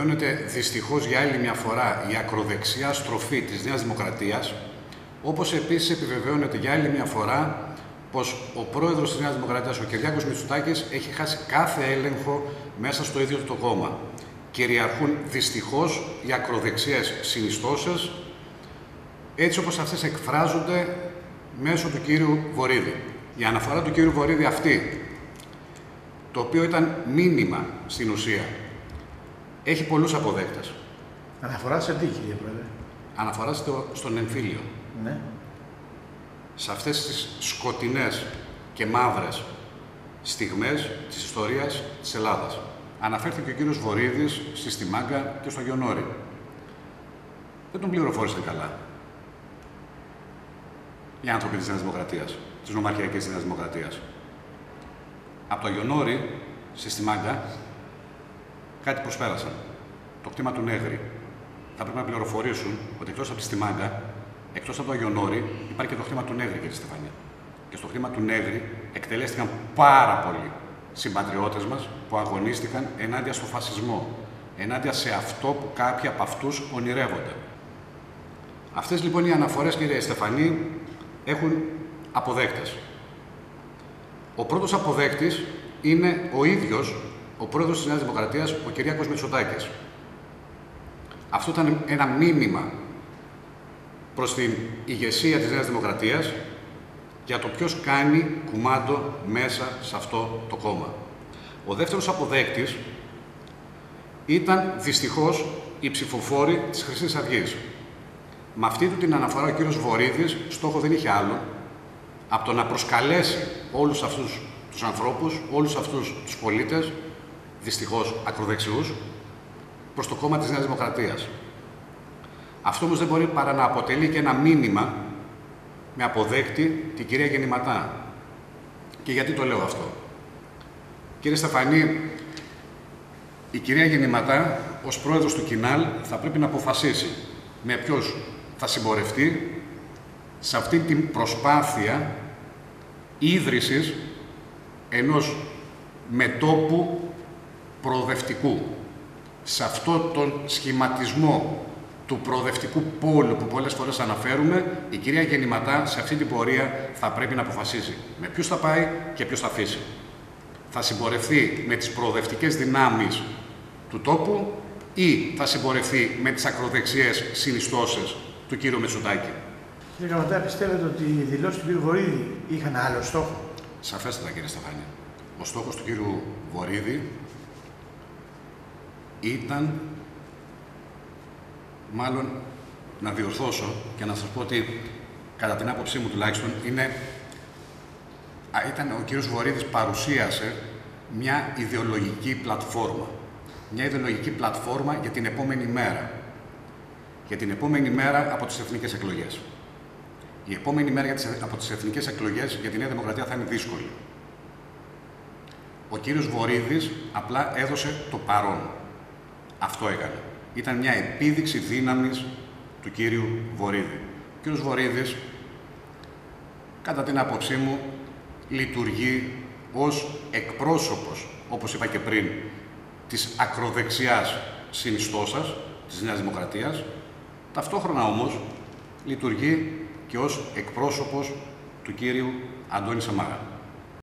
επιβεβαιώνεται δυστυχώς για άλλη μια φορά η ακροδεξιά στροφή της Νέας Δημοκρατίας, όπως επίσης επιβεβαιώνεται για άλλη μια φορά πως ο πρόεδρος της Νέας Δημοκρατίας, ο Κυριάκος Μητσουτάκης, έχει χάσει κάθε έλεγχο μέσα στο ίδιο το κόμμα. Κυριαρχούν δυστυχώς οι ακροδεξιές συνιστώσεις, έτσι όπως αυτές εκφράζονται μέσω του κύριου Βορύδη. Η αναφορά του κύριου Βορύδη αυτή, το οποίο ήταν μήνυμα στην ουσία, έχει πολλούς αποδέκτες. Αναφορά σε τι, κύριε Πρόεδρε; Αναφορά στο, στον εμφύλιο. Ναι. Σε αυτές τις σκοτεινές και μαύρες στιγμές της ιστορίας της Ελλάδας. Αναφέρθηκε ο κύριος Βορύδης στη Στιμάγκα και στο Γιονόρι. Δεν τον πληροφόρησαν καλά. Οι άνθρωποι της Νέας Δημοκρατίας, της νομαρχιακής Νέας Δημοκρατίας. Από το Γιονόρι, στη Στιμάγκα, κάτι προσπέρασαν. Το κτήμα του Νέγρη. Θα πρέπει να πληροφορήσουν ότι εκτός από τη Στιμάγκα, εκτός από το Αγιονόρι, υπάρχει και το κτήμα του Νέγρη, κύριε Στεφανία. Και στο κτήμα του Νέγρη εκτελέστηκαν πάρα πολλοί συμπατριώτες μας που αγωνίστηκαν ενάντια στο φασισμό. Ενάντια σε αυτό που κάποιοι από αυτούς ονειρεύονται. Αυτές λοιπόν οι αναφορές, κύριε Στεφανή, έχουν αποδέκτες. Ο πρώτος αποδέκτης είναι ο ίδιος ο πρόεδρος της Νέας Δημοκρατίας, ο Κυριάκος Μητσοτάκης. Αυτό ήταν ένα μήνυμα προς την ηγεσία της Νέας Δημοκρατίας για το ποιος κάνει κουμάντο μέσα σε αυτό το κόμμα. Ο δεύτερος αποδέκτης ήταν δυστυχώς οι ψηφοφόροι της Χρυσής Αυγής. Με αυτή του την αναφορά ο κύριος Βορύδης στόχο δεν είχε άλλο από το να προσκαλέσει όλους αυτούς τους ανθρώπους, όλους αυτούς τους πολίτες δυστυχώς ακροδεξιούς, προς το κόμμα της Νέας Δημοκρατίας. Αυτό όμως δεν μπορεί παρά να αποτελεί και ένα μήνυμα με αποδέκτη την κυρία Γεννηματά. Και γιατί το λέω αυτό; Κύριε Στεφανή, η κυρία Γεννηματά ως πρόεδρος του Κινάλ θα πρέπει να αποφασίσει με ποιος θα συμπορευτεί σε αυτή την προσπάθεια ίδρυσης ενός μετόπου προοδευτικού. Σε αυτόν τον σχηματισμό του προοδευτικού πόλου που πολλές φορές αναφέρουμε, η κυρία Γεννηματά σε αυτή την πορεία θα πρέπει να αποφασίσει με ποιους θα πάει και ποιος θα αφήσει. Θα συμπορευτεί με τις προοδευτικές δυνάμεις του τόπου ή θα συμπορευτεί με τις ακροδεξιές συνιστώσεις του κύριου Μεσοτάκη. Κύριε Γραμματέα, πιστεύετε ότι οι δηλώσεις του κύριου Βορύδη είχαν άλλο στόχο; Σαφέστατα κύριε Σταφάνη. Ο στόχος του κύριου Βορύδη ήταν μάλλον να διορθώσω και να σας πω ότι κατά την άποψή μου τουλάχιστον είναι ήταν ο κύριος Βορύδης παρουσίασε μια ιδεολογική πλατφόρμα. Μια ιδεολογική πλατφόρμα για την επόμενη μέρα. Για την επόμενη μέρα από τις εθνικές εκλογές. Η επόμενη μέρα από τις εθνικές εκλογές για τη Νέα Δημοκρατία θα είναι δύσκολη. Ο κύριος Βορύδης απλά έδωσε το παρόν. Αυτό έκανε. Ήταν μια επίδειξη δύναμης του κύριου Βορύδη. Ο κύριος Βορύδης, κατά την άποψή μου, λειτουργεί ως εκπρόσωπος, όπως είπα και πριν, της ακροδεξιάς συνιστώσας της Νέας Δημοκρατίας, ταυτόχρονα όμως λειτουργεί και ως εκπρόσωπος του κύριου Αντώνη Σαμάρα.